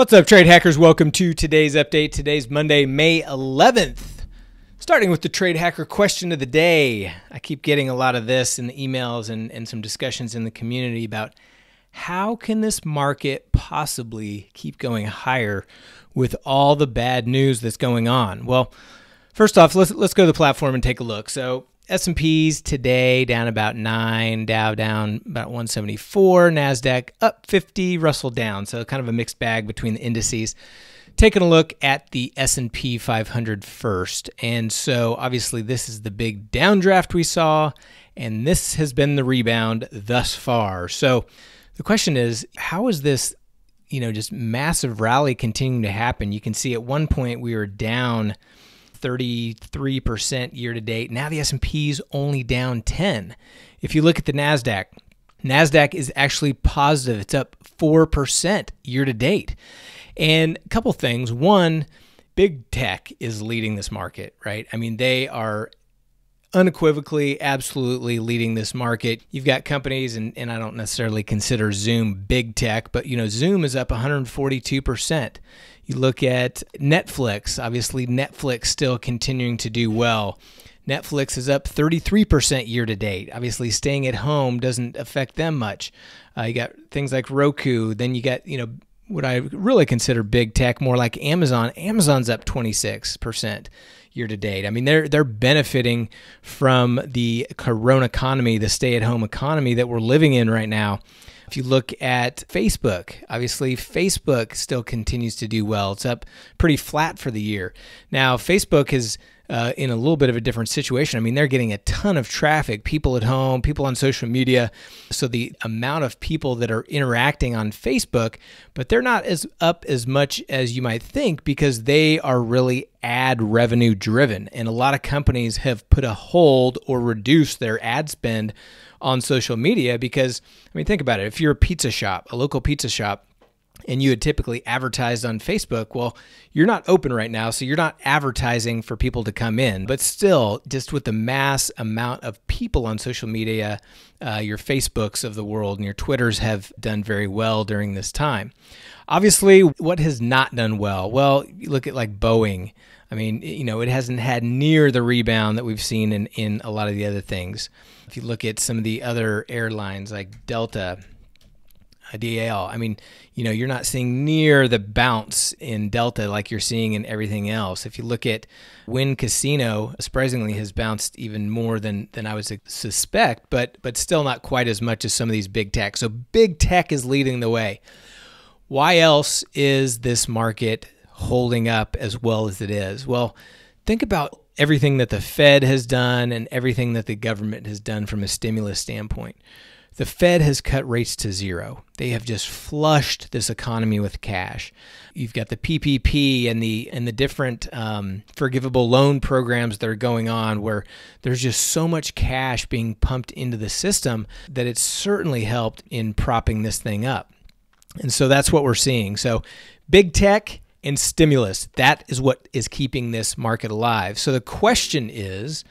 What's up, TradeHackers? Welcome to today's update. Today's Monday, May 11th. Starting with the TradeHacker question of the day. I keep getting a lot of this in the emails and, and some discussions in the community about how can this market possibly keep going higher with all the bad news that's going on? Well, first off, let's let's go to the platform and take a look. So S&P's today down about 9, Dow down about 174, Nasdaq up 50, Russell down. So kind of a mixed bag between the indices. Taking a look at the S&P 500 first. And so obviously this is the big downdraft we saw and this has been the rebound thus far. So the question is how is this you know just massive rally continuing to happen? You can see at one point we were down 33% year to date. Now the S&P's only down 10. If you look at the Nasdaq, Nasdaq is actually positive. It's up 4% year to date. And a couple things. One, big tech is leading this market, right? I mean, they are unequivocally, absolutely leading this market. You've got companies, and, and I don't necessarily consider Zoom big tech, but you know, Zoom is up 142%. You look at Netflix, obviously, Netflix still continuing to do well. Netflix is up 33% year to date. Obviously, staying at home doesn't affect them much. Uh, you got things like Roku. Then you got, you know, what I really consider big tech, more like Amazon. Amazon's up 26% year to date. I mean, they're they're benefiting from the corona economy, the stay-at-home economy that we're living in right now. If you look at Facebook, obviously Facebook still continues to do well. It's up pretty flat for the year. Now, Facebook is uh, in a little bit of a different situation. I mean, they're getting a ton of traffic, people at home, people on social media. So the amount of people that are interacting on Facebook, but they're not as up as much as you might think because they are really ad revenue driven. And a lot of companies have put a hold or reduced their ad spend on social media because, I mean, think about it. If you're a pizza shop, a local pizza shop, and you had typically advertised on Facebook, well, you're not open right now, so you're not advertising for people to come in. But still, just with the mass amount of people on social media, uh, your Facebooks of the world and your Twitters have done very well during this time. Obviously, what has not done well? Well, you look at like Boeing. I mean, you know, it hasn't had near the rebound that we've seen in, in a lot of the other things. If you look at some of the other airlines like Delta, a DAL. I mean, you know, you're not seeing near the bounce in Delta like you're seeing in everything else. If you look at Wynn Casino, surprisingly has bounced even more than than I would suspect, but but still not quite as much as some of these big tech. So big tech is leading the way. Why else is this market holding up as well as it is? Well, think about everything that the Fed has done and everything that the government has done from a stimulus standpoint. The Fed has cut rates to zero. They have just flushed this economy with cash. You've got the PPP and the and the different um, forgivable loan programs that are going on, where there's just so much cash being pumped into the system that it's certainly helped in propping this thing up. And so that's what we're seeing. So big tech and stimulus, that is what is keeping this market alive. So the question is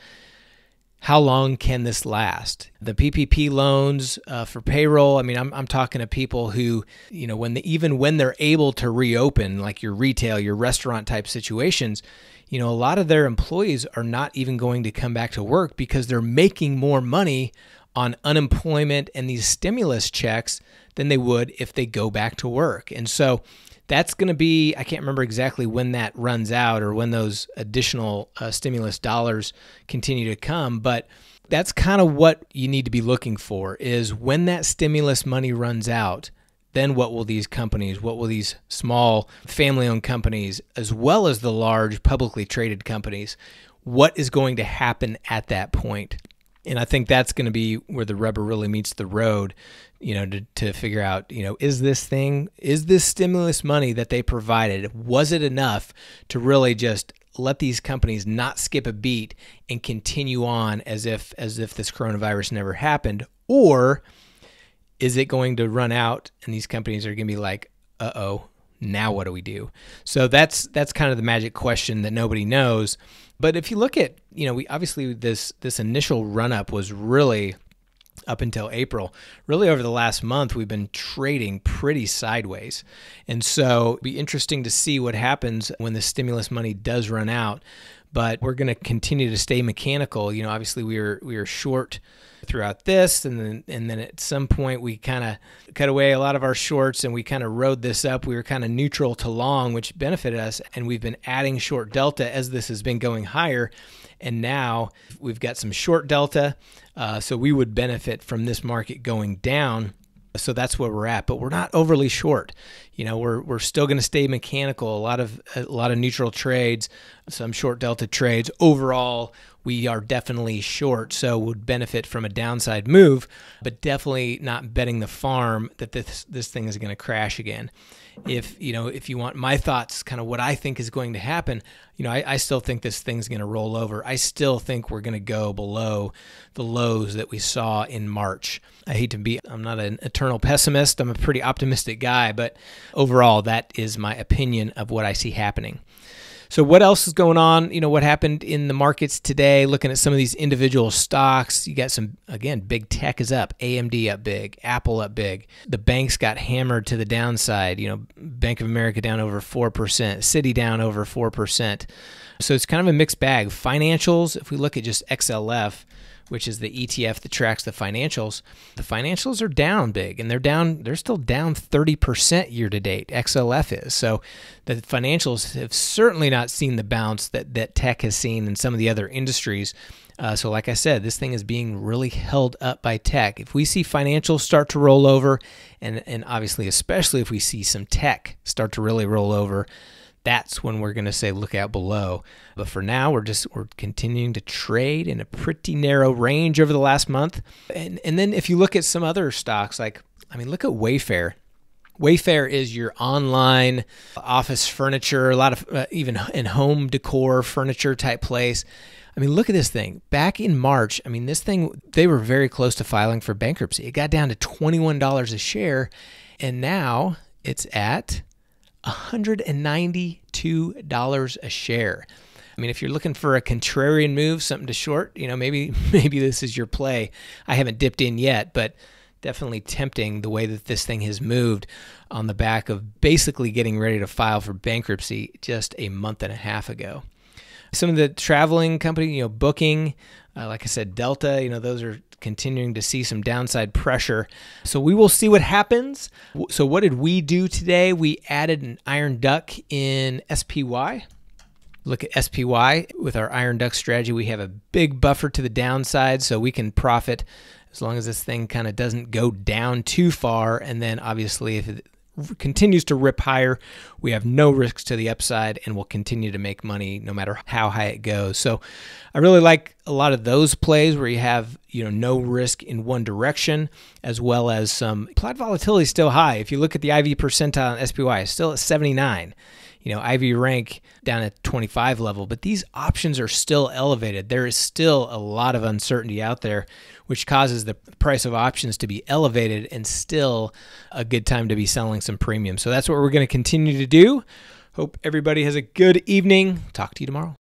how long can this last? The PPP loans uh, for payroll. I mean, I'm, I'm talking to people who, you know, when the, even when they're able to reopen, like your retail, your restaurant type situations, you know, a lot of their employees are not even going to come back to work because they're making more money on unemployment and these stimulus checks than they would if they go back to work. And so that's going to be i can't remember exactly when that runs out or when those additional uh, stimulus dollars continue to come but that's kind of what you need to be looking for is when that stimulus money runs out then what will these companies what will these small family owned companies as well as the large publicly traded companies what is going to happen at that point and I think that's going to be where the rubber really meets the road, you know, to, to figure out, you know, is this thing, is this stimulus money that they provided, was it enough to really just let these companies not skip a beat and continue on as if as if this coronavirus never happened, or is it going to run out and these companies are going to be like, uh oh, now what do we do? So that's that's kind of the magic question that nobody knows. But if you look at, you know, we obviously this this initial run up was really up until April. Really, over the last month, we've been trading pretty sideways. And so, it'll be interesting to see what happens when the stimulus money does run out. But we're going to continue to stay mechanical. You know, obviously, we were we were short throughout this and then and then at some point we kind of cut away a lot of our shorts and we kind of rode this up. We were kind of neutral to long which benefited us and we've been adding short delta as this has been going higher. And now we've got some short delta uh, so we would benefit from this market going down so that's where we're at but we're not overly short. You know we're, we're still going to stay mechanical a lot of a lot of neutral trades some short delta trades. Overall we are definitely short so would benefit from a downside move but definitely not betting the farm that this this thing is going to crash again. If you know if you want my thoughts kind of what i think is going to happen you know i, I still think this thing's going to roll over. I still think we're going to go below the lows that we saw in march. I hate to be i'm not an eternal pessimist i'm a pretty optimistic guy but overall that is my opinion of what i see happening so what else is going on? You know, what happened in the markets today? Looking at some of these individual stocks, you got some again, big tech is up, AMD up big, Apple up big. The banks got hammered to the downside. You know, Bank of America down over 4%, Citi down over 4%. So it's kind of a mixed bag. Financials, if we look at just XLF, which is the ETF that tracks the financials, the financials are down big and they're down, they're still down 30% year to date. XLF is. So the financials have certainly not seen the bounce that, that tech has seen in some of the other industries. Uh, so, like I said, this thing is being really held up by tech. If we see financials start to roll over, and, and obviously, especially if we see some tech start to really roll over, that's when we're going to say look out below. But for now, we're just we're continuing to trade in a pretty narrow range over the last month. And and then if you look at some other stocks like I mean look at Wayfair. Wayfair is your online office furniture, a lot of uh, even in home decor furniture type place. I mean, look at this thing. Back in March, I mean, this thing, they were very close to filing for bankruptcy. It got down to $21 a share, and now it's at $192 a share. I mean, if you're looking for a contrarian move, something to short, you know, maybe maybe this is your play. I haven't dipped in yet, but definitely tempting the way that this thing has moved on the back of basically getting ready to file for bankruptcy just a month and a half ago. Some of the traveling company, you know, booking, uh, like I said, Delta, you know, those are continuing to see some downside pressure. So we will see what happens. So, what did we do today? We added an iron duck in SPY. Look at SPY with our iron duck strategy. We have a big buffer to the downside, so we can profit as long as this thing kind of doesn't go down too far. And then, obviously, if it continues to rip higher, we have no risks to the upside and we'll continue to make money no matter how high it goes. So I really like a lot of those plays where you have, you know, no risk in one direction as well as some implied volatility is still high. If you look at the IV percentile on SPY, it's still at 79 you know, IV rank down at 25 level, but these options are still elevated. There is still a lot of uncertainty out there, which causes the price of options to be elevated and still a good time to be selling some premium. So that's what we're going to continue to do. Hope everybody has a good evening. Talk to you tomorrow.